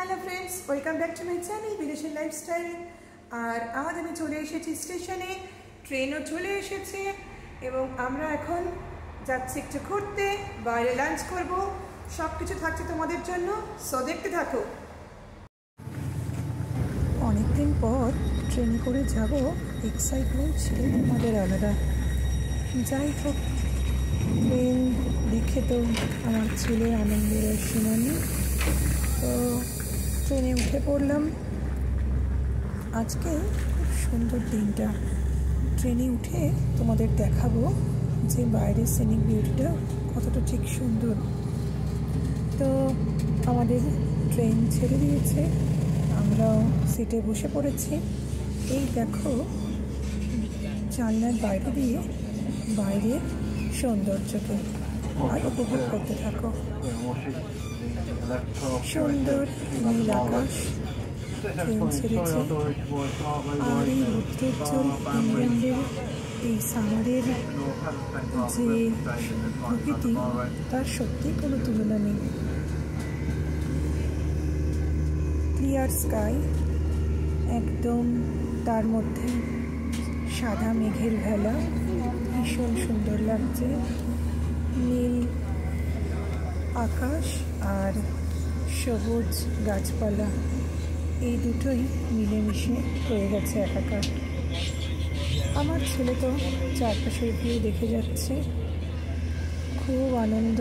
Hello friends, welcome back to my channel বিদেশের lifestyle. আর আজ আমি চলে এসেছি স্টেশনে, ট্রেনও চলে এসেছে, এবং আমরা এখন যাচ্ছি একটু ঘুরতে, বাইরে লাঞ্চ করব। সব কিছু থাকছে তোমাদের জন্য, সো দেখতে থাকো। অনেকদিন পর ট্রেনে করে যাব, এক্সাইটমেন্ট ছিল আমাদের আলাদা। যাই হোক, ট্রেন দেখে তো আমার ছেলের আনন্দের সীমা নেই তো ট্রেনে উঠে পড়লাম। আজকে খুব সুন্দর দিনটা। ট্রেনে উঠে তোমাদের দেখাবো যে বাইরের সিনিক বিউটিটা কতটা ঠিক সুন্দর। তো আমাদের ট্রেন ছেড়ে দিয়েছে। আমরাও সিটে বসে পড়েছি। এই দেখো, জানলার বাইরে দিয়ে বাইরের সৌন্দর্যকে আর উপভোগ করতে থাকো। সুন্দর নীল আকাশ ট্রেন ছেড়েছে আর এই রৌদ্রোজ্জ্বল ইংল্যান্ডের এই সামারের যে প্রকৃতি, তার সত্যি কোনো তুলনা নেই। ক্লিয়ার স্কাই একদম তার মধ্যে সাদা মেঘের ভেলা, ভীষণ সুন্দর লাগছে। নীল আকাশ আর সবুজ গাছপালা, এই দুটোই মিলেমিশে হয়ে গেছে একাকার। আমার ছেলে তো চারপাশের ভিউ দেখে যাচ্ছে। খুব আনন্দ।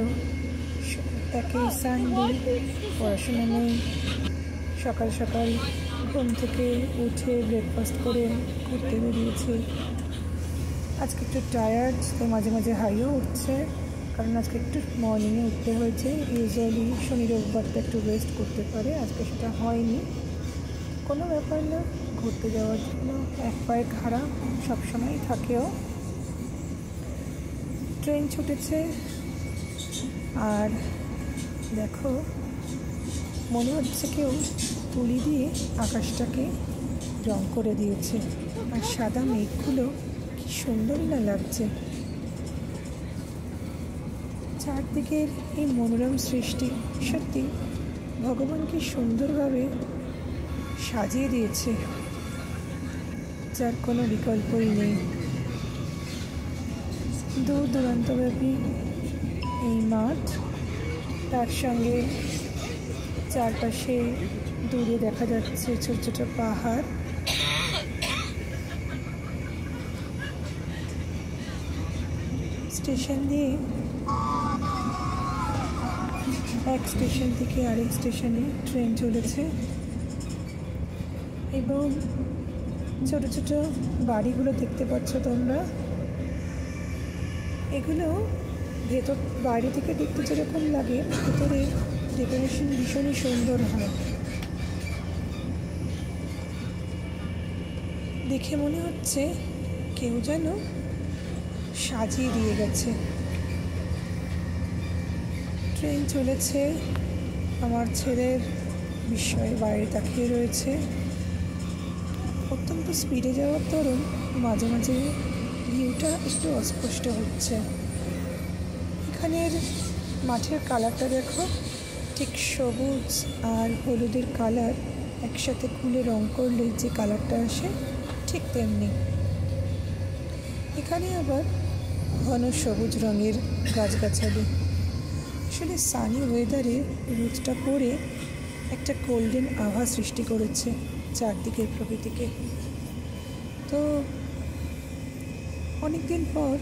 একে সানডে পড়াশোনা নেই সকাল সকাল ঘুম থেকে উঠে ব্রেকফাস্ট করে ঘুরতে বেরিয়েছে। আজকে একটু টায়ার্ড তো মাঝে মাঝে হাইও উঠছে। কারণ আজকে একটু মর্নিংয়ে উঠতে হয়েছে। ইউজুয়ালি শনি রোববারটা একটু রেস্ট করতে পারে, আজকে সেটা হয়নি। কোনো ব্যাপার না, ঘুরতে যাওয়ার জন্য এক পায়ে খারাপ সবসময় থাকেও। ট্রেন ছুটেছে। আর দেখো, মনে হচ্ছে কেউ তুলি দিয়ে আকাশটাকে রং করে দিয়েছে। আর সাদা মেঘগুলো কি সুন্দর না লাগছে। চারদিকের এই মনোরম সৃষ্টি সত্যি ভগবানকে সুন্দরভাবে সাজিয়ে দিয়েছে, যার কোনো বিকল্পই নেই। দূর দূরান্তব্যাপী এই মাঠ তার সঙ্গে চারপাশে দূরে দেখা যাচ্ছে ছোট ছোট পাহাড়। স্টেশন দিয়ে এক স্টেশন থেকে আরেক স্টেশনে ট্রেন চলেছে। এবং ছোট ছোট বাড়িগুলো দেখতে পাচ্ছ তোমরা। এগুলো ভেতর বাইরে থেকে দেখতে যেরকম লাগে, ভেতরে ডেকোরেশন ভীষণই সুন্দর হয়। দেখে মনে হচ্ছে কেউ যেন সাজিয়ে দিয়ে গেছে। ট্রেন চলেছে। আমার ছেলের বিস্ময়ে বাইরে তাকিয়ে রয়েছে। অত্যন্ত স্পিডে যাওয়ার দরুন মাঝে মাঝে ভিউটা একটু অস্পষ্ট হচ্ছে। এখানের মাঠের কালারটা দেখো। ঠিক সবুজ আর হলুদের কালার একসাথে খুলে রং করলে যে কালারটা আসে, ঠিক তেমনি। এখানে আবার ঘন সবুজ রঙের গাছগাছালি। আসলে সানি ওয়েদারে রোদটা পড়ে একটা গোল্ডেন আভা সৃষ্টি করেছে চারদিকের প্রকৃতিকে। তো অনেকদিন পর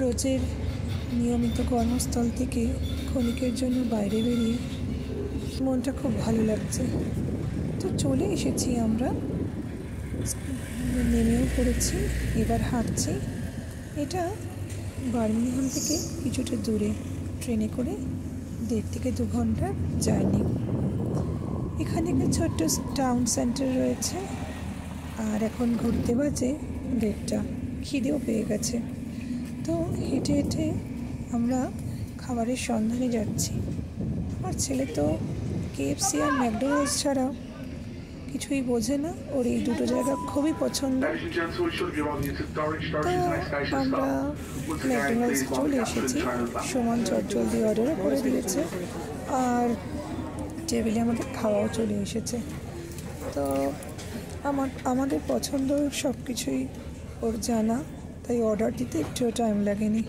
রোজের নিয়মিত কর্মস্থল থেকে ক্ষণিকের জন্য বাইরে বেরিয়ে মনটা খুব ভালো লাগছে। তো চলে এসেছি আমরা। নেমেও পড়েছি, এবার হাঁটছি। এটা বার্মিংহাম থেকে কিছুটা দূরে ট্রেনে করে দেড় থেকে দু ঘণ্টার জার্নি। এখানে একটা ছোট্ট টাউন সেন্টার রয়েছে, আর এখন ঘুরতে বাজে দেড়টা। খিদেও পেয়ে গেছে। তো হেঁটে হেঁটে আমরা খাবারের সন্ধানে যাচ্ছি। আমার ছেলে তো কেএফসি আর ম্যাকডোনাল্ডস ছাড়া কিছুই বোঝে না। ওর এই দুটো জায়গা খুবই পছন্দ। তো আমরা ম্যাকডোনাল্ডস চলে এসেছি। সমান চটজলদি অর্ডারও করে দিয়েছে। আর টেবিলে আমাদের খাওয়াও চলে এসেছে। তো আমার আমাদের পছন্দ সব কিছুই ওর জানা তাই অর্ডার দিতে একটুও টাইম লাগেনি।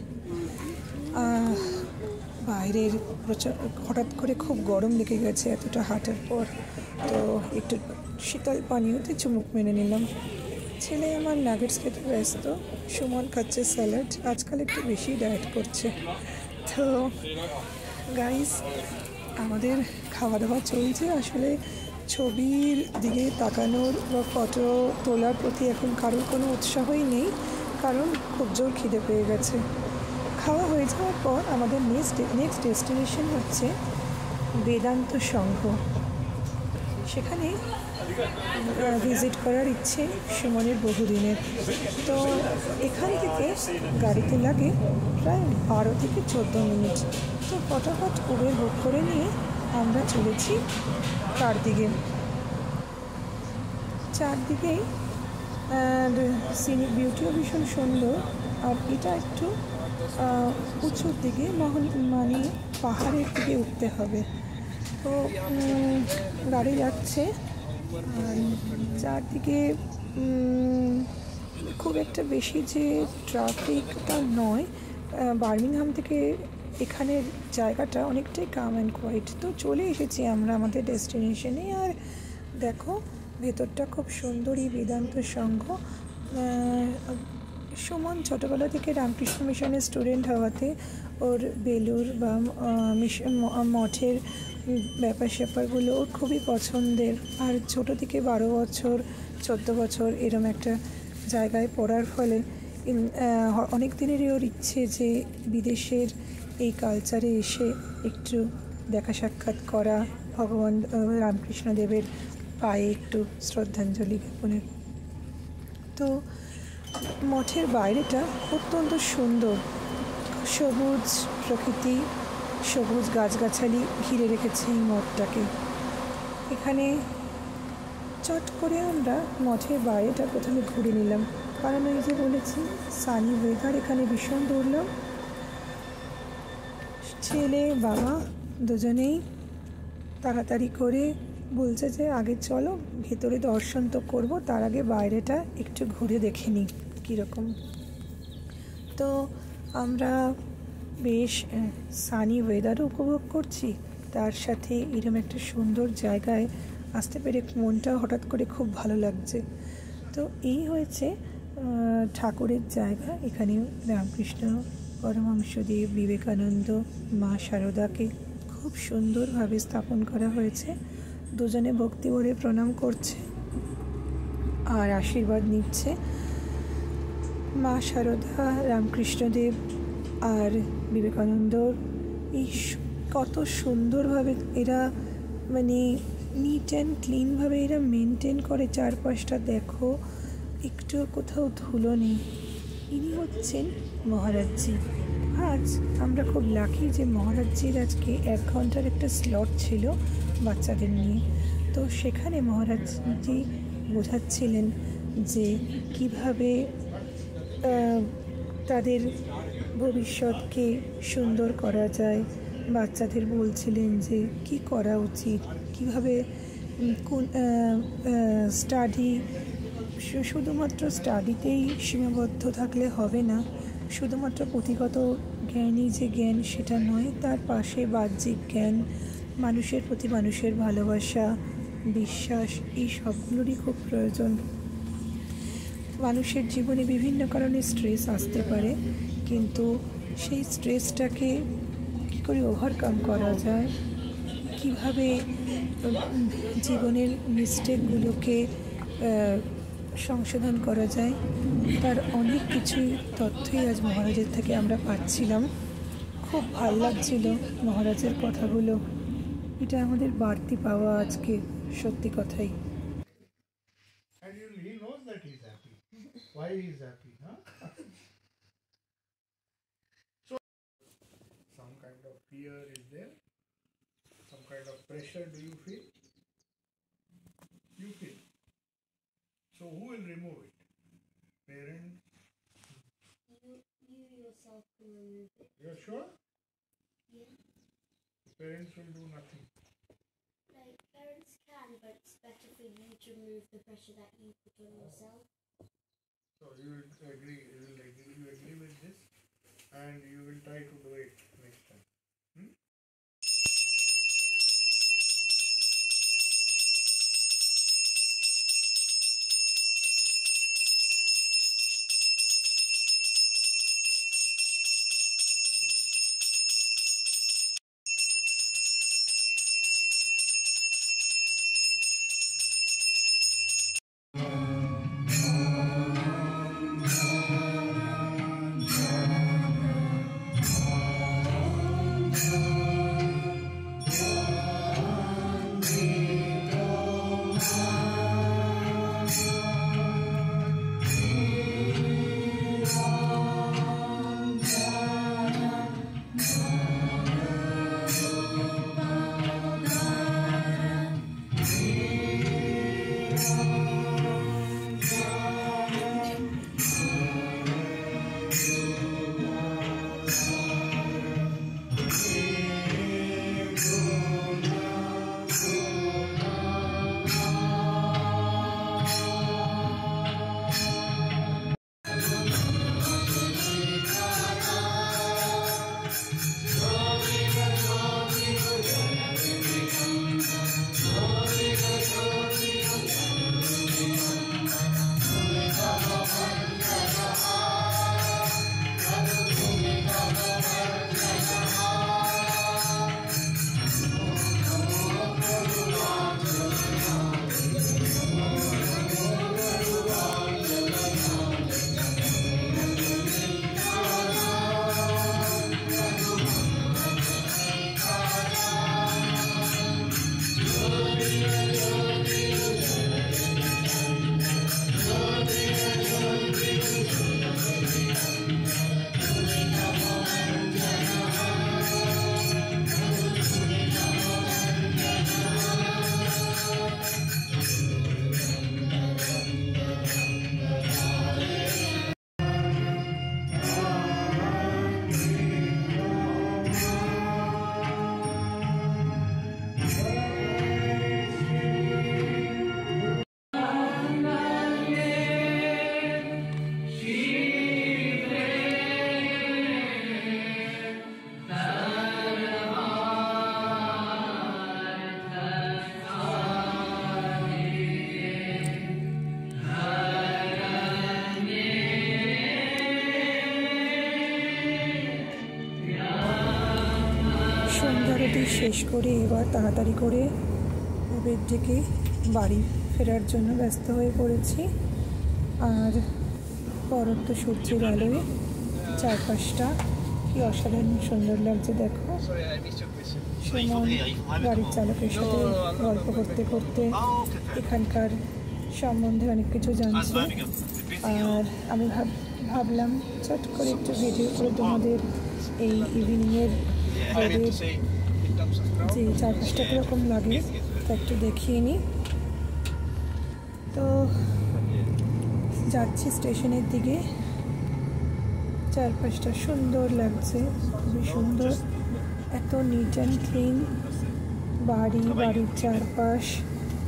বাইরের প্রচুর হঠাৎ করে খুব গরম লেগে গেছে এতটা হাঁটার পর। তো একটু শীতল পানীয়তে চুমুক মেনে নিলাম। ছেলে আমার নাগেটস খেতে ব্যস্ত। সুমন খাচ্ছে স্যালাড আজকাল একটু বেশি ডায়েট করছে। তো গাইস আমাদের খাওয়া দাওয়া চলছে। আসলে ছবির দিকে তাকানোর বা ফটো তোলার প্রতি এখন কারোর কোনো উৎসাহই নেই। কারণ খুব জোর খিদে পেয়ে গেছে। খাওয়া হয়ে যাওয়ার পর আমাদের নেক্সট নেক্সট ডেস্টিনেশন হচ্ছে বেদান্ত সংঘ। সেখানে ভিজিট করার ইচ্ছে সুমনের বহুদিনের। তো এখান থেকে গাড়িতে লাগে প্রায় বারো থেকে চোদ্দ মিনিট। তো ফটাফট উবের বুক করে নিয়ে আমরা চলেছি তার দিকে চারদিকেই সিনিক বিউটিও ভীষণ সুন্দর। আর এটা একটু উঁচুর দিকে মানে পাহাড়ের দিকে উঠতে হবে। তো গাড়ি যাচ্ছে। আর চারদিকে খুব একটা বেশি যে ট্রাফিক তা নয় বার্মিংহাম থেকে এখানের জায়গাটা অনেকটাই কাম অ্যান্ড কোয়াইট তো চলে এসেছি আমরা আমাদের ডেস্টিনেশনে আর দেখো, ভেতরটা খুব সুন্দরই বেদান্ত সংঘ। সুমন ছোটোবেলা থেকে রামকৃষ্ণ মিশনের স্টুডেন্ট হওয়াতে ওর বেলুর বা মঠের ব্যাপার স্যাপারগুলো ওর খুবই পছন্দের। আর ছোট থেকে বারো বছর, চোদ্দ বছর এরম একটা জায়গায় পড়ার ফলে অনেক দিনেরই ওর ইচ্ছে যে বিদেশের এই কালচারে এসে একটু দেখা সাক্ষাৎ করা, ভগবান রামকৃষ্ণদেবের পায়ে একটু শ্রদ্ধাঞ্জলি জ্ঞাপনের। তো মঠের বাইরেটা অত্যন্ত সুন্দর। সবুজ প্রকৃতি সবুজ গাছগাছালি ঘিরে রেখেছে এই মঠটাকে। এখানে চট করে আমরা মঠের বাইরেটা প্রথমে ঘুরে নিলাম। কারণ ওই যে বলেছি, সানি ওয়েদার এখানে ভীষণ দৌড়লাম ছেলে, বাবা দুজনেই তাড়াতাড়ি করে বলছে যে, আগে চলো, ভেতরে দর্শন তো করব, তার আগে বাইরেটা একটু ঘুরে দেখে নিই, কীরকম। তো আমরা বেশ সানি ওয়েদারও উপভোগ করছি। তার সাথে এরকম একটা সুন্দর জায়গায় আসতে পেরে মনটা হঠাৎ করে খুব ভালো লাগছে। তো এই হয়েছে ঠাকুরের জায়গা। এখানে রামকৃষ্ণ পরমহংসদেব, বিবেকানন্দ, মা শারদাকে খুব সুন্দরভাবে স্থাপন করা হয়েছে। দুজনে ভক্তি ভরে প্রণাম করছে আর আশীর্বাদ নিচ্ছে। মা শারদা রামকৃষ্ণদেব আর বিবেকানন্দর এই কত সুন্দরভাবে এরা মানে নিট অ্যান্ড ক্লিনভাবে এরা মেনটেন করে চারপাশটা দেখো। একটু কোথাও ধুলো নেই। ইনি হচ্ছেন মহারাজজি। আজ আমরা খুব লাকি যে মহারাজজির আজকে এক ঘণ্টার একটা স্লট ছিল বাচ্চাদের নিয়ে। তো সেখানে মহারাজজি বোঝাচ্ছিলেন যে কীভাবে তাদের ভবিষ্যৎকে সুন্দর করা যায়? বাচ্চাদের বলছিলেন যে, কি করা উচিত? কীভাবে কোন স্টাডি শুধুমাত্র স্টাডিতেই সীমাবদ্ধ থাকলে হবে না। শুধুমাত্র পুঁথিগত জ্ঞানই যে জ্ঞান, সেটা নয়, তার পাশে বাহ্যিক জ্ঞান, মানুষের প্রতি মানুষের ভালোবাসা, বিশ্বাস, এই সবগুলোরই খুব প্রয়োজন। মানুষের জীবনে বিভিন্ন কারণে স্ট্রেস আসতে পারে। কিন্তু সেই স্ট্রেসটাকে কী করে ওভারকাম করা যায়? কীভাবে জীবনের মিস্টেকগুলোকে সংশোধন করা যায়? তার অনেক কিছুই তথ্যই আজ মহারাজের থেকে আমরা পাচ্ছিলাম। খুব ভালো লাগছিল মহারাজের কথাগুলো। এটা আমাদের বাড়তি পাওয়া আজকে সত্যি কথাই। And he, he's happy. Fear is there. Some kind of pressure do you feel? You feel. So, who will remove it? Parents? You, you yourself can remove it. You're sure? Yeah. Parents will do nothing. Like parents can, but it's better for you to remove the pressure that you put on yourself. So you will agree, you will agree, you agree with this, and you will try to do it next time. সন্ধ্যারতি শেষ করে এবার তাড়াতাড়ি করে Uber ডেকে বাড়ি ফেরার জন্য ব্যস্ত হয়ে পড়েছি আর পরন্ত সূর্যের আলোয় চারপাশটা কি অসাধারণ সুন্দর লাগছে দেখো. সুমন গাড়ির চালকের সাথে গল্প করতে করতে এখানকার সম্বন্ধে অনেক কিছু জানছি আর আমি ভাব, ভাবলাম চট করে একটু ভিডিও করে তোমাদের এই ইভিনিংয়ের Yeah, I meant রোদের to say, in terms of crowd, যে চারপাশটা কীরকম লাগে তা একটু দেখিয়ে নিই তো যাচ্ছি স্টেশনের দিকে। চারপাশটা সুন্দর লাগছে খুবই সুন্দর। এত নিট অ্যান্ড ক্লিন বাড়ি বাড়ির চারপাশ।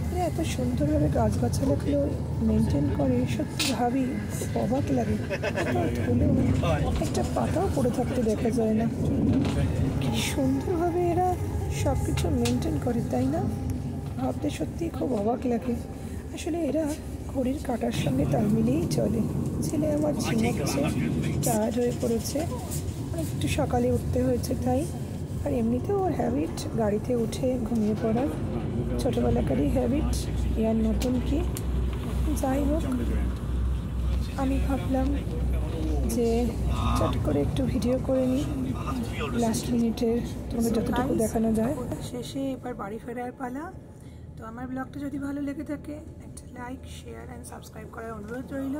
মানে এত সুন্দরভাবে গাছগাছালাগুলো মেনটেন করে সত্যি ভাবি অবাক লাগে। একটা পাতাও পড়ে থাকতে দেখা যায় না। সুন্দরভাবে এরা সব কিছু মেনটেন করে, তাই না? ভাবতে সত্যিই খুব অবাক লাগে। আসলে এরা ঘড়ির কাটার সঙ্গে তাল মিলিয়েই চলে। ছেলে আমার ঝিমাচ্ছে, টায়ার্ড হয়ে পড়েছে। একটু সকালে উঠতে হয়েছে তাই। আর এমনিতেও ওর হ্যাবিট গাড়িতে উঠে ঘুমিয়ে পড়ার ছোটোবেলাকারই হ্যাবিট ইয়ার নতুন কি? যাই হোক, আমি ভাবলাম যে চট করে একটু ভিডিও করে নিই। লাস্ট মিনিটের তোমাদের যতটুকু দেখানো যায়। শেষে এবার বাড়ি ফেরার পালা। তো আমার ব্লগটা যদি ভালো লেগে থাকে একটা লাইক শেয়ার অ্যান্ড সাবস্ক্রাইব করার অনুরোধ রইল।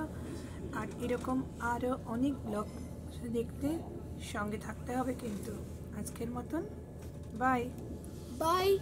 আর এরকম আরও অনেক ব্লগ দেখতে সঙ্গে থাকতে হবে কিন্তু। আজকের মতন বাই Bye.